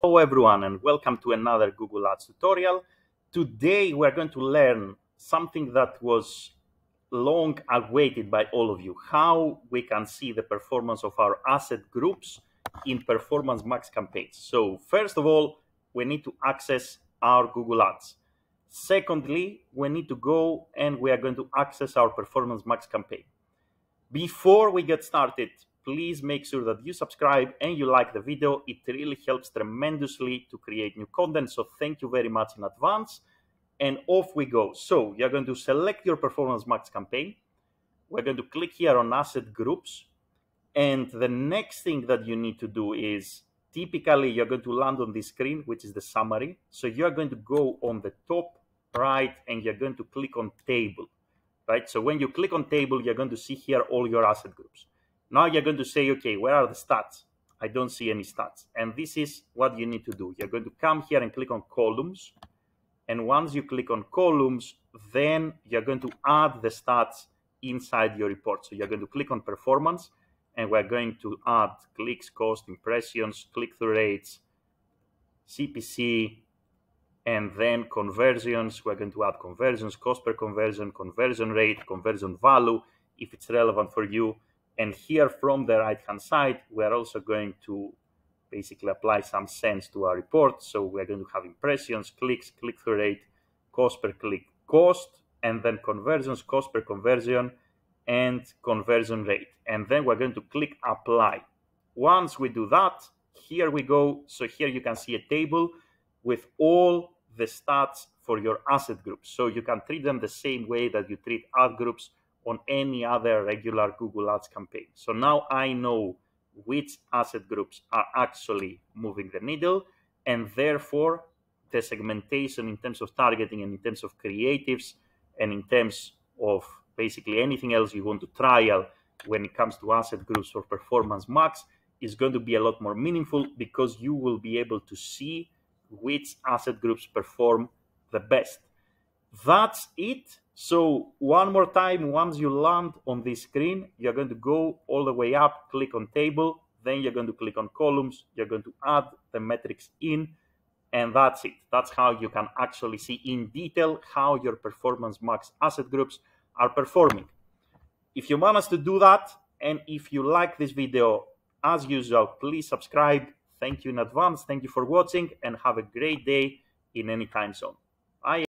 Hello everyone and welcome to another Google Ads tutorial. Today we're going to learn something that was long awaited by all of you, how we can see the performance of our asset groups in Performance Max campaigns. So first of all, we need to access our Google Ads. Secondly, we need to go and we are going to access our Performance Max campaign. Before we get started, please make sure that you subscribe and you like the video. It really helps tremendously to create new content. So thank you very much in advance. And off we go. So you're going to select your Performance Max campaign. We're going to click here on Asset Groups. And the next thing that you need to do is typically you're going to land on this screen, which is the summary. So you're going to go on the top right and you're going to click on table, right? So when you click on table, you're going to see here all your asset groups. Now you're going to say, okay, where are the stats? I don't see any stats. And this is what you need to do. You're going to come here and click on columns. And once you click on columns, then you're going to add the stats inside your report. So you're going to click on performance and we're going to add clicks, cost, impressions, click-through rates, CPC, and then conversions. We're going to add conversions, cost per conversion, conversion rate, conversion value, if it's relevant for you, and here from the right hand side, we're also going to basically apply some sense to our report. So we're going to have impressions, clicks, click through rate, cost per click, cost, and then conversions, cost per conversion, and conversion rate. And then we're going to click apply. Once we do that, here we go. So here you can see a table with all the stats for your asset groups. So you can treat them the same way that you treat ad groups on any other regular Google Ads campaign. So now I know which asset groups are actually moving the needle, and therefore the segmentation in terms of targeting and in terms of creatives and in terms of basically anything else you want to trial when it comes to asset groups for performance max is going to be a lot more meaningful because you will be able to see which asset groups perform the best. That's it so one more time, once you land on this screen, you're going to go all the way up, click on table, then you're going to click on columns, you're going to add the metrics in, and that's it. That's how you can actually see in detail how your performance max asset groups are performing. If you us to do that, and if you like this video, as usual, please subscribe. Thank you in advance. Thank you for watching, and have a great day in any time zone.